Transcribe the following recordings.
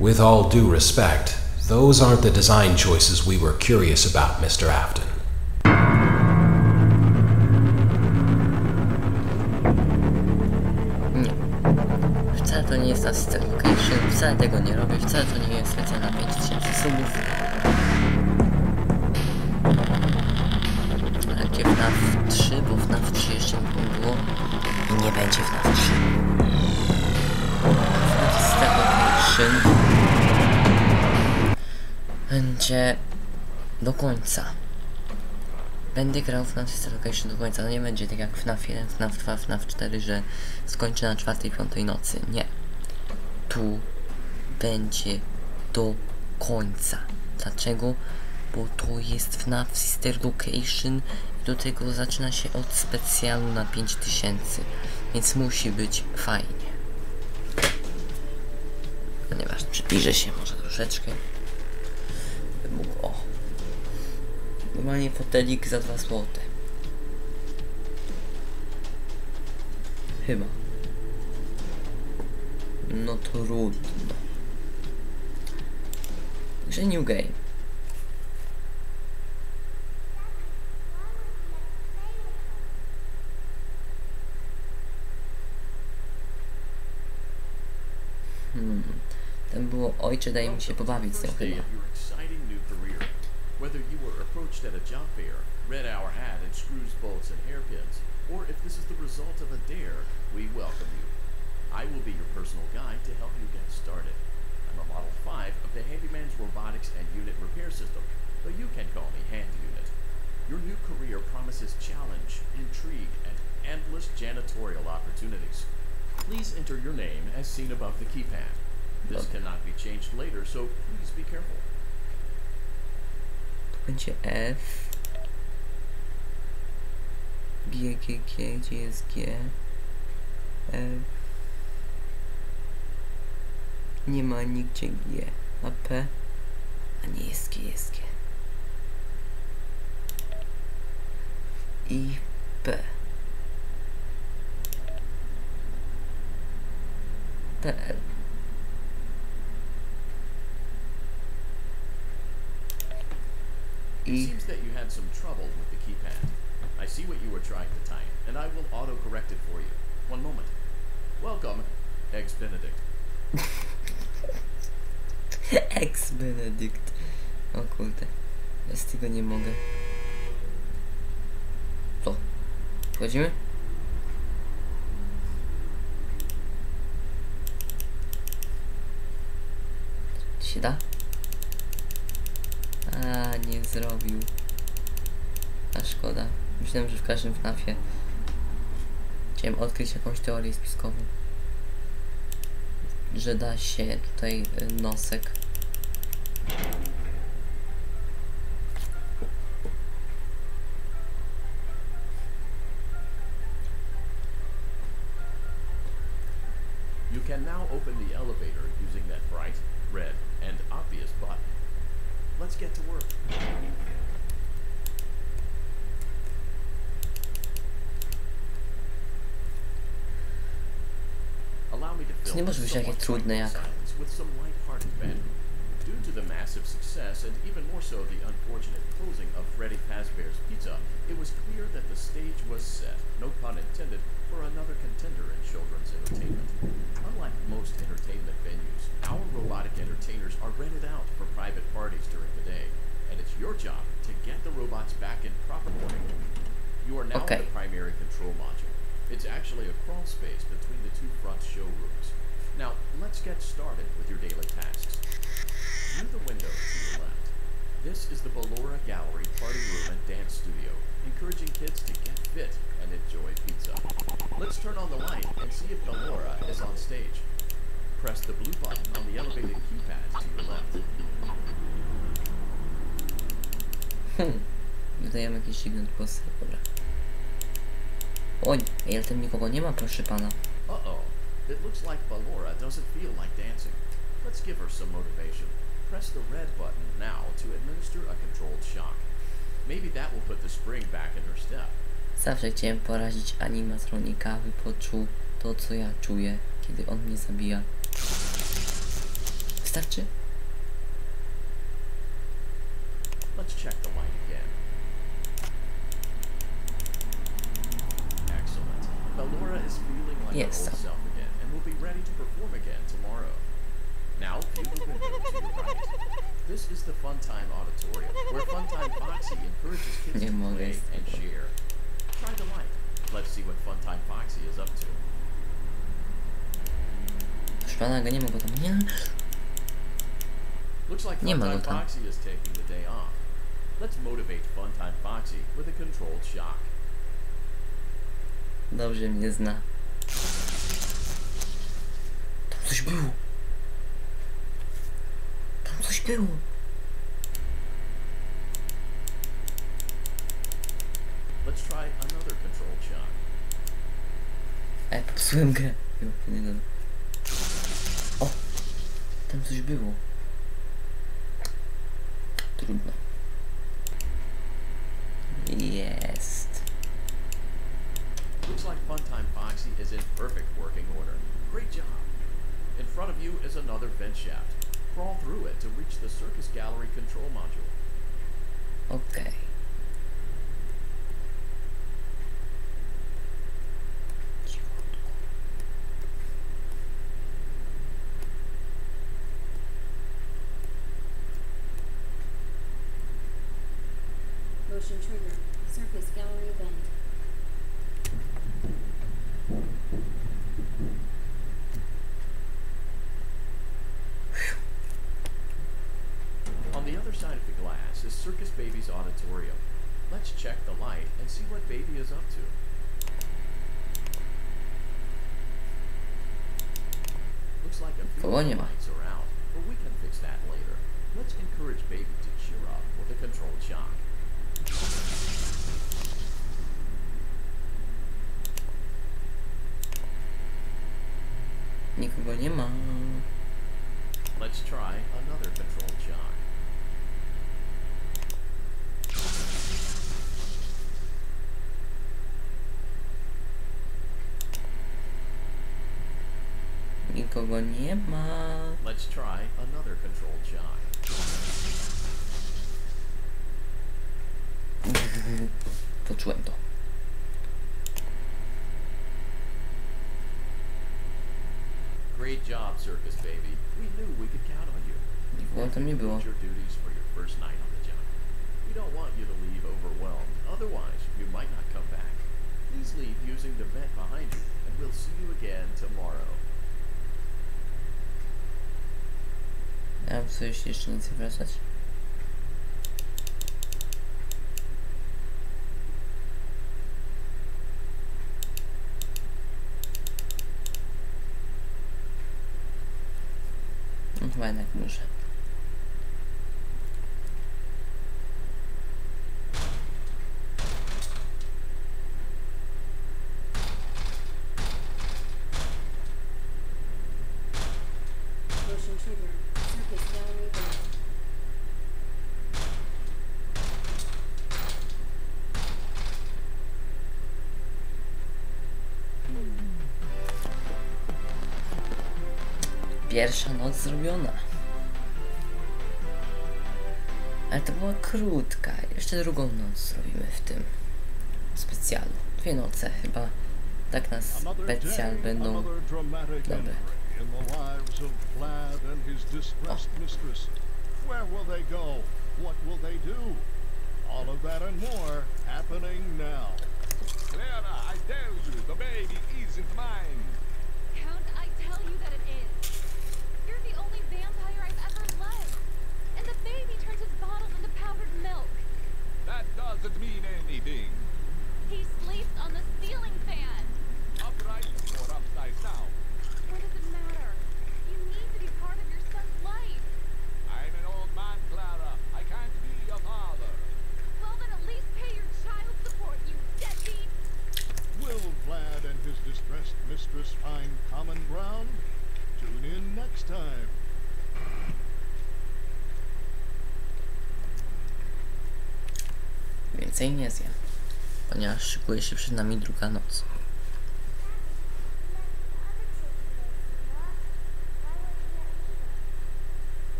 With all due respect, those aren't the design choices we were curious about, Mr. Afton. Nie. Wcale to nie jest assistant location, wcale tego nie robię, wcale to nie jest lecę na 5000 subów. Gdzie FNAF 3, bo FNAF 3 jeszcze nie było nie będzie FNAF 3. FNAF będzie do końca. Będę grał w FNAF System Location do końca, no nie będzie tak jak FNAF 1, FNAF 2, FNAF 4, że skończę na 4 5 nocy. Nie. Tu będzie do końca. Dlaczego? Bo to jest FNAF Sister Location i do tego zaczyna się od specjalu na 5000, więc musi być fajnie. No nieważne, przybliżę się może troszeczkę. O. Normalnie fotelik za 2 złote. Chyba. No trudno. Także new game. Hmm. Tam było ojcze daj mi się pobawić z day chyba. Approached at a job fair, read our ad and screws, bolts, and hairpins, or if this is the result of a dare, we welcome you. I will be your personal guide to help you get started. I'm a Model 5 of the Handyman's Robotics and Unit Repair System, but you can call me Hand Unit. Your new career promises challenge, intrigue, and endless janitorial opportunities. Please enter your name as seen above the keypad. This cannot be changed later, so please be careful. Będzie F. G, G, G, gdzie jest G? F. Nie ma nigdzie G. A P? A nie jest G, jest G. I P. P, L. It seems that you had some trouble with the keypad. I see what you were trying to type, and I will auto-correct it for you. One moment. Welcome, Eggs Benedict. Ex Benedict. O kurde. Ja z tego nie mogę. Co? Wchodzimy? Czy się da? Zrobił. A szkoda. Myślałem, że w każdym FNAFie chciałem odkryć jakąś teorię spiskową. Że da się tutaj y, nosek nie może być takie trudne jak-. Due to the massive success and even more so the unfortunate closing of Freddy Fazbear's Pizza, it was clear that the stage was set, no pun intended, for another contender in children's entertainment. Unlike most entertainment venues, our robotic entertainers are rented out jakiś event post, dobra. Oj, ja tam nikogo nie ma, proszę pana. Uh -oh. It looks like Valora doesn't feel like dancing. Let's give her some motivation. Press the red button now to administer a controlled shock. Maybe that will put the spring back in her step. Zawsze chciałem porazić animatronika, by poczuł to, co ja czuję, kiedy on mnie zabija. Wystarczy? Let's check Yes, her old sir. self again and will be ready to perform again tomorrow. Now view the window to your right. This is the Funtime Auditorium, where Funtime Foxy encourages kids Nie to play and tego. share. Try the light. Let's see what Funtime Foxy is up to. Proszę pana, go nie ma, bo tam nie... Looks like Nie ma go Funtime. Foxy is taking the day off. Let's motivate Funtime Foxy with a controlled shock. Dobrze mnie zna. Tam coś było. Tam coś było. Let's try another controlled shock. Ej, popsułem grę. Jo, nie dobra. O! Tam coś było. Trudno. Jest. Looks like Funtime Foxy is in perfect working order. Great job. In front of you is another vent shaft. Crawl through it to reach the Circus Gallery control module. Okay. Motion trigger. Circus gallery event. On the other side of the glass is Circus Baby's auditorium. Let's check the light and see what Baby is up to. Looks like a few Kogo of nie the ma. lights are out, but we can fix that later. Let's encourage Baby to cheer up with a controlled shock. Nikogo nie ma. Let's try another controlled shock. Nikogo nie ma. Let's try another controlled shock. Poczułem to. Great job, Circus Baby. We knew we could count on you. Nikogo tam nie było. Your duties for your first night on the job. We don't want you to leave overwhelmed. Otherwise, you might not come back. Please leave using the vent behind you, and we'll see you again tomorrow. A co jeśli jeszcze nie chcę wracać? Pierwsza noc zrobiona. Ale to była krótka. Jeszcze drugą noc zrobimy w tym specjalu. Dwie noce chyba. Tak na specjal będą dobre. Where will they go? What they do? All of that and more happening now. Clara, I tell you, the baby isn't mine. That doesn't mean anything. He sleeps on the ceiling fan. Upright or upside down. What does it matter? You need to be part of your son's life. I'm an old man, Clara. I can't be a father. Well, then at least pay your child support, you deadbeat. Will Vlad and his distressed mistress find common ground? Tune in next time. Więcej nie zjem. Ponieważ szykuje się przed nami druga noc.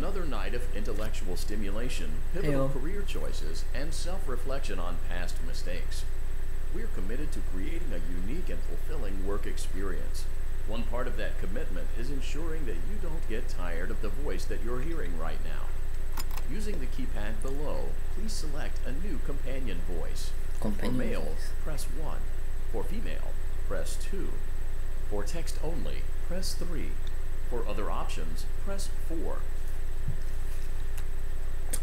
Another night of intellectual stimulation, pivotal Heyo. career choices, and self reflection on past mistakes. We're committed to creating a unique and fulfilling work experience. One part of that commitment is ensuring that you don't get tired of the voice that you're hearing right now. Using the keypad below, please select a new companion voice. For male, voice. press 1. For female, press 2. For text only, press 3. For other options, press 4.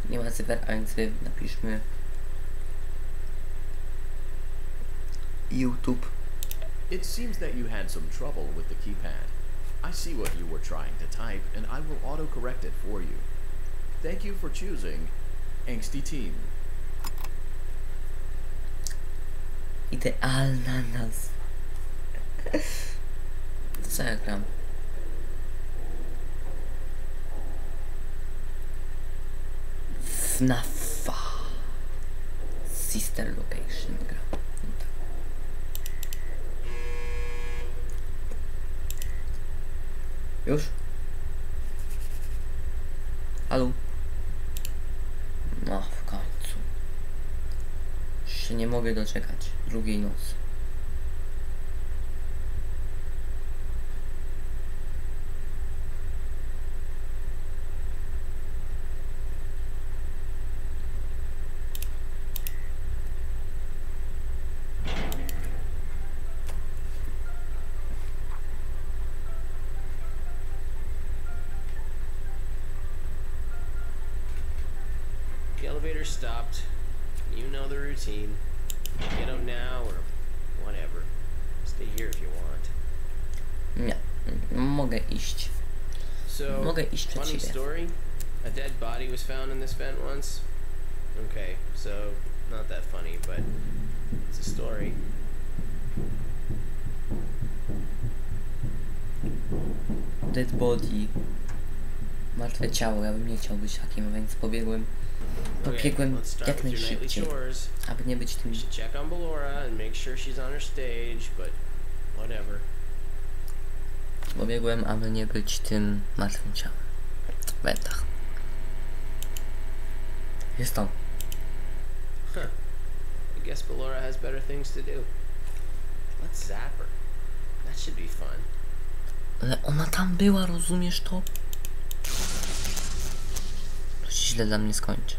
Nie ma cyfer, a więc wy napiszmy YouTube. It seems that you had some trouble with the keypad. I see what you were trying to type, and I will autocorrect it for you. Thank you for choosing Angsty Teen. Idealna nazwa. Co ja gram? FNAFa. Sister Location gram. Już? Halo? No, w końcu. Już się nie mogę doczekać drugiej nocy. Mogę iść. Mogę iść przed siebie. A dead body was found in this vent once. Okay, so not that funny, but it's a story. Dead body. Martwe ciało, ja bym nie chciał być takim, więc pobiegłem. Pobiegłem jak najszybciej, aby nie być tym check on Ballora and make sure she's on her stage, but whatever. Pobiegłem, aby nie być tym martwym ciałem. W wentach. Jest to. Huh. I guess Ballora has better things to do. Let's zap her. That should be fun. Ale ona tam była, rozumiesz to? To się źle dla mnie skończy.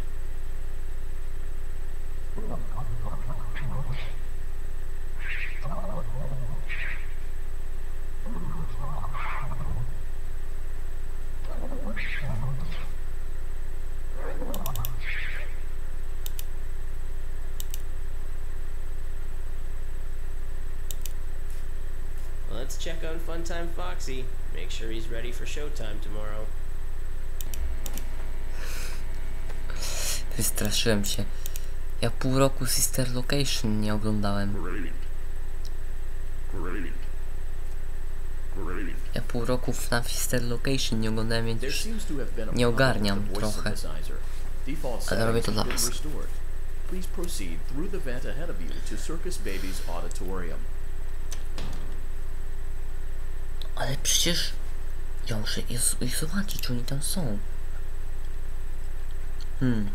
Let's check on Funtime Foxy. Make sure he's ready for showtime tomorrow. Wystraszyłem się. Ja pół roku Sister Location nie oglądałem. Ja pół roku FNAF Sister Location nie oglądałem, więc już nie ogarniam trochę. Ale robię to dla was. Please proceed through the vent ahead of you to Circus Baby's auditorium. Ale przecież... Ja muszę ich, ich zobaczyć, czy oni tam są. Hmm.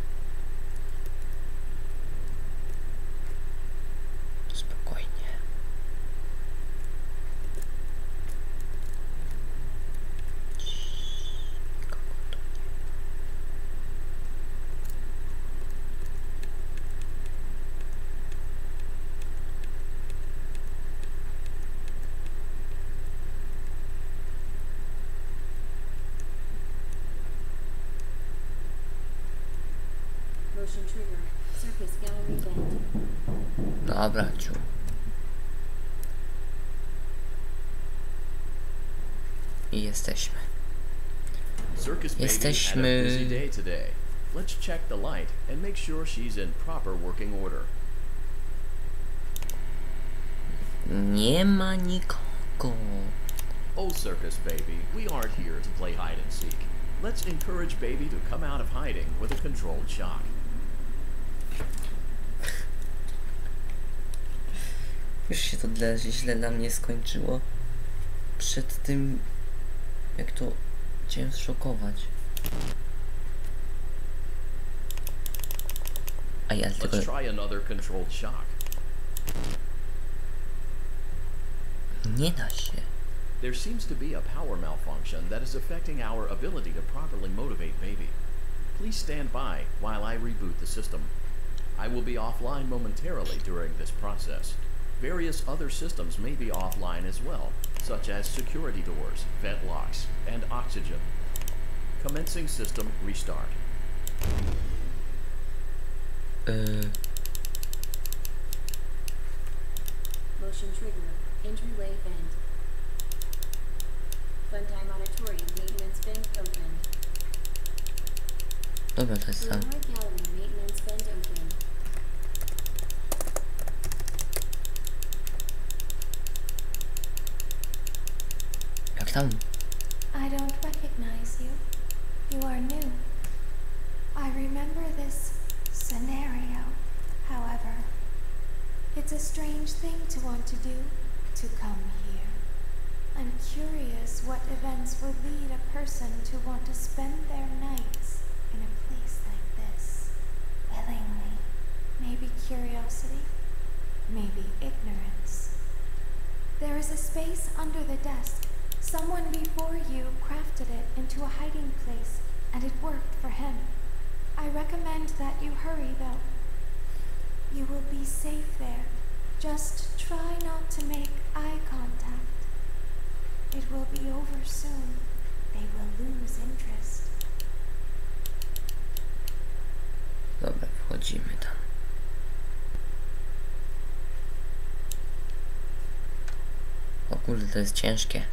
Dobra, ciu. I jesteśmy. Circus Baby had a Jesteśmy- busy day today. Let's check the light and make sure she's in proper working order. Nie ma nikogo. Oh, Circus Baby, we aren't here to play hide and seek. Let's encourage Baby to come out of hiding with a controlled shock. Już się to dla, źle na mnie skończyło. Przed tym, jak to chciałem zszokować. A ja tylko... Nie da się. There seems to be a power malfunction that is affecting our ability to properly motivate baby. Please stand by while I reboot the system. I will be offline momentarily during this process. Various other systems may be offline as well, such as security doors, vent locks, and oxygen. Commencing system restart. Yy, Motion trigger. Entryway vent. Funtime Auditorium maintenance vent opened. dobra, to jest sam. Boomer Gallery maintenance vent opened. Tam? I don't recognize you. You are new. I remember this scenario, however. It's a strange thing to want to do, to come here. I'm curious what events would lead a person to want to spend their nights in a place like this. Willingly. Maybe curiosity, maybe ignorance. There is a space under. Someone before you crafted it into a hiding place, and it worked for him. I recommend that you hurry, though. You will be safe there. Just try not to make eye contact. It will be over soon. They will lose interest. Dobra, wchodzimy tam. O kurde, to jest ciężkie.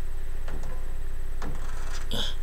Ugh.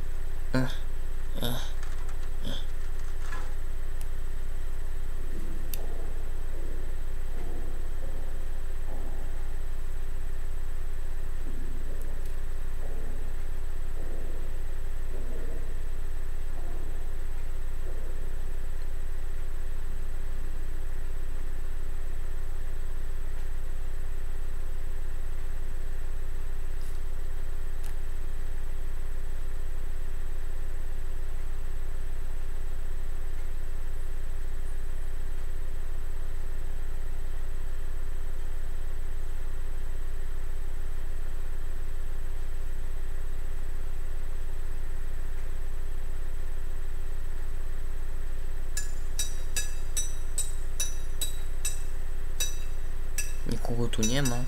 Nikogo tu nie ma.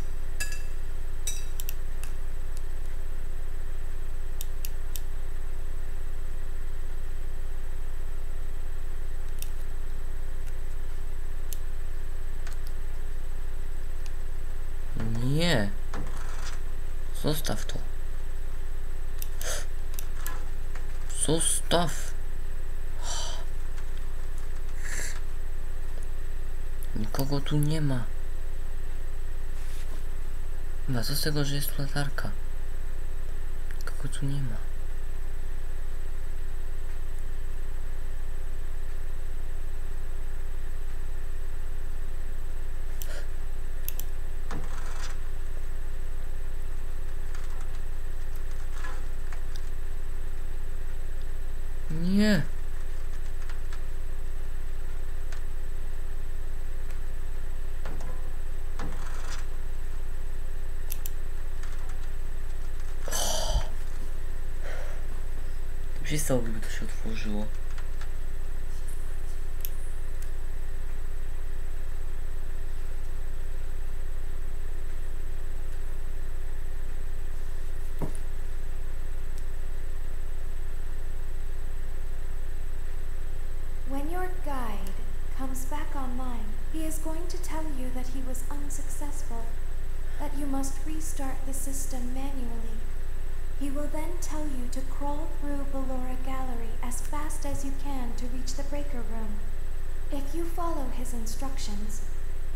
Nie. Zostaw to. Zostaw. Nikogo tu nie ma. Ма зо се го жестува како Каквото нема. Is going to tell you that he was unsuccessful, that you must restart the system manually. He will then tell you to crawl through Ballora Gallery as fast as you can to reach the breaker room. If you follow his instructions,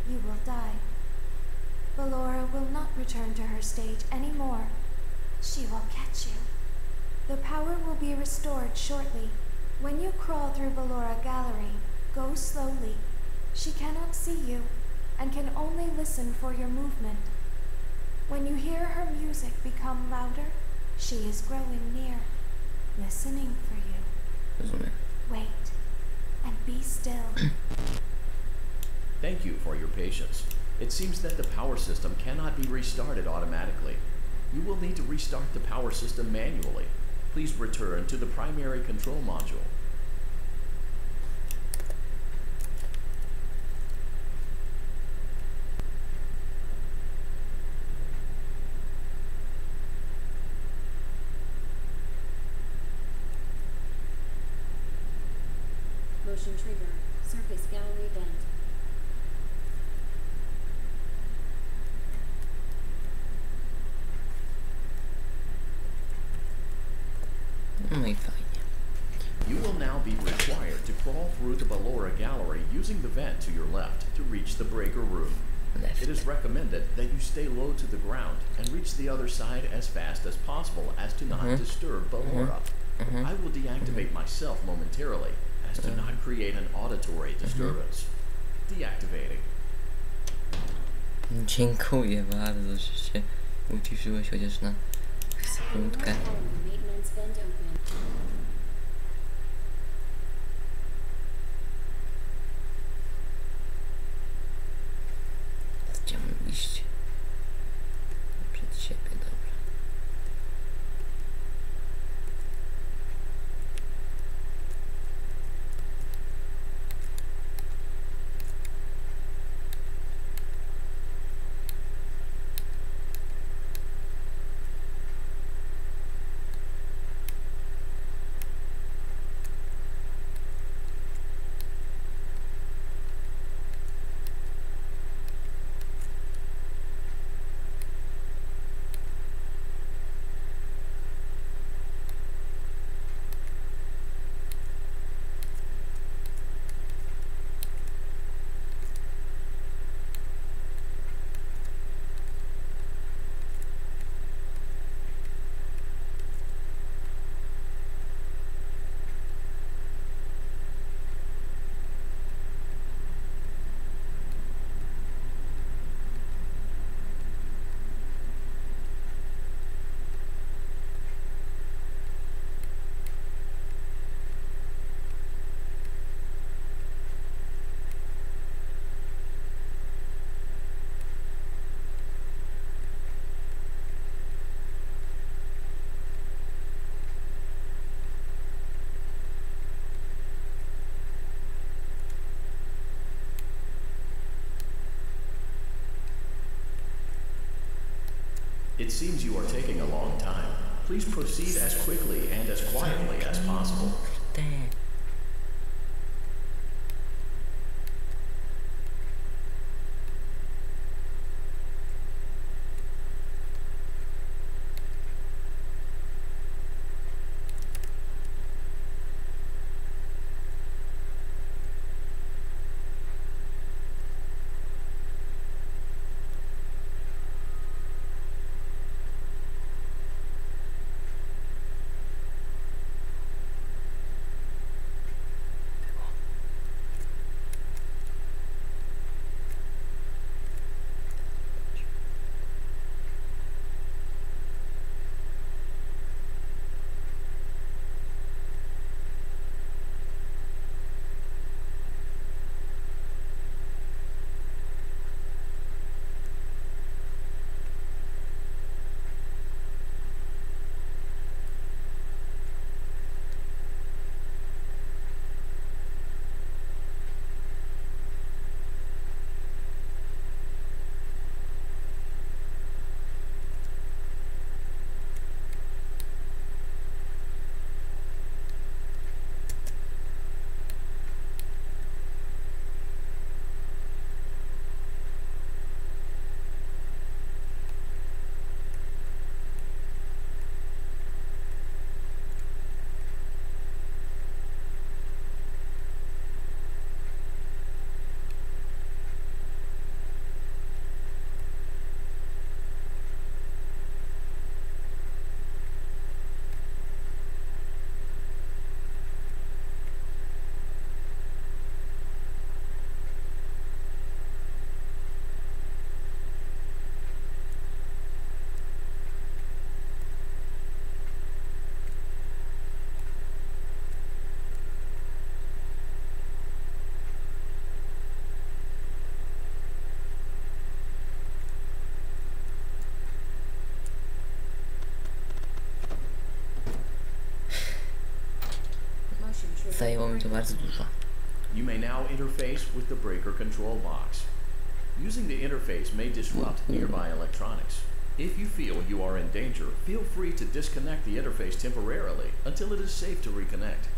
you will die. Ballora will not return to her stage anymore. She will catch you. The power will be restored shortly. When you crawl through Ballora Gallery, go slowly. She cannot see you and can only listen for your movement. When you hear her music become louder, she is growing near, listening for you. Rozumiem. Wait and be still. Thank you for your patience. It seems that the power system cannot be restarted automatically. You will need to restart the power system manually. Please return to the primary control module. Motion trigger. Circus gallery vent. No i. You will now be required to crawl through the Ballora Gallery using the vent to your left to reach the breaker room. Left. It is recommended that you stay low to the ground and reach the other side as fast as possible as to not Mhm. disturb Ballora. Mhm. I will deactivate myself momentarily as to not create an auditory mm-hmm. disturbance. Deactivating. Dziękuję bardzo, że się uciszyłeś chociaż na sekundkę. Column maintenance vent open. Gdzie mam iść? Przed siebie, dobra. It seems you are taking a long time. Please proceed as quickly and as quietly as possible. Zajęło mi to bardzo dużo. You may now interface with the breaker control box. Using the interface may disrupt mm-hmm. nearby electronics. If you feel you are in danger, feel free to disconnect the interface temporarily until it is safe to reconnect.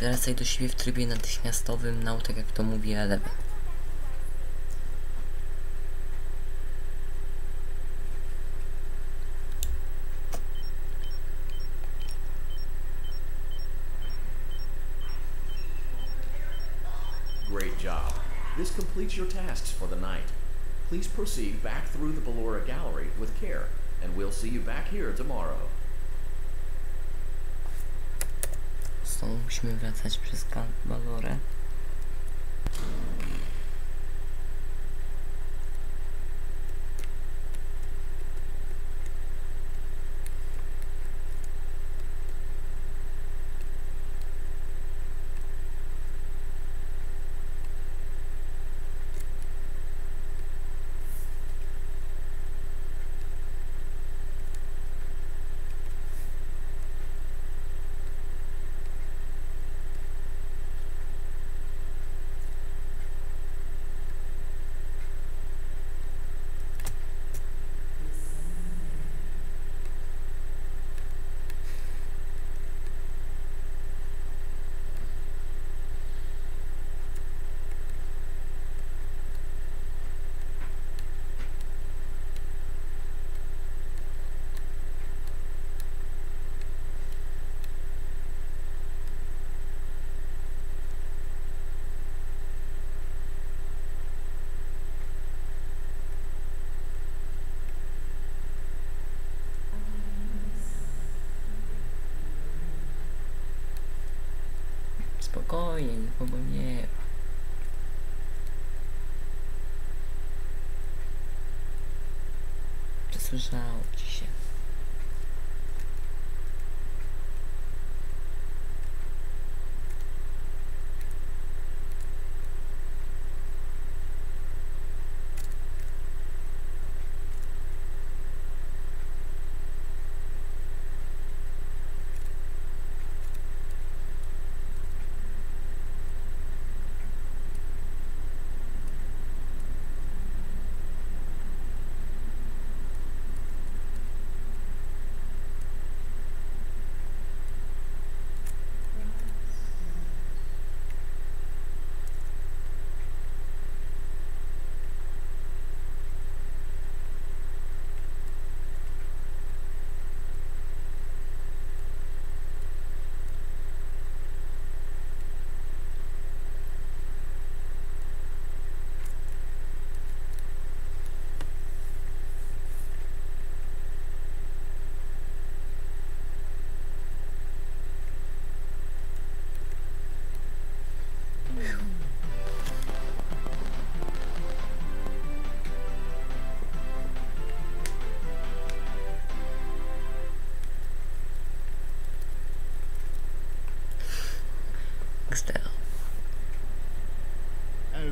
Wracaj do siebie w trybie natychmiastowym, tak jak to mówi Eleven. Great job. This completes your tasks for the night. Please proceed back through the Ballora Gallery with care, and we'll see you back here tomorrow. Musimy wracać przez Balorę. Spokojnie, nikogo nie ma. Przesłyszało ci się.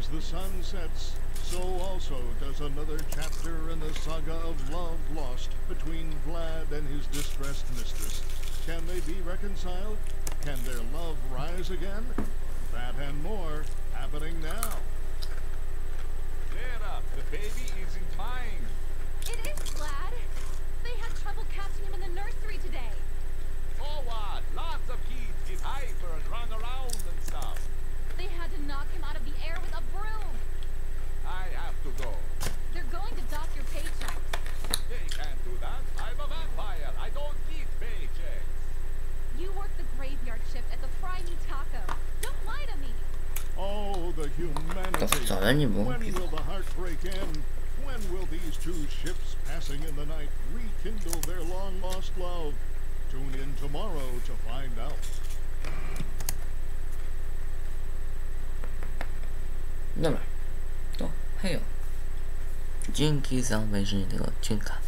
As the sun sets, so also does another chapter in the saga of love lost between Vlad and his distressed mistress. Can they be reconciled? Can their love rise again? That and more happening now. Vera, the baby isn't mine. It is Vlad. They had trouble catching him in the nursery today. Oh what? Lots of kids get hyper and run around and stuff. They had to knock him out of the air with a broom. I have to go. They're going to dock your paychecks. They can't do that. I'm a vampire. I don't need paychecks. You work the graveyard shift at the Fry Me Taco. Don't lie to me. Oh, the To wcale nie było piwo. will the heart break in? When will these two ships passing in the night rekindle their long lost love? Tune in tomorrow to find out. Dobra, to hejo. Dzięki za obejrzenie tego odcinka.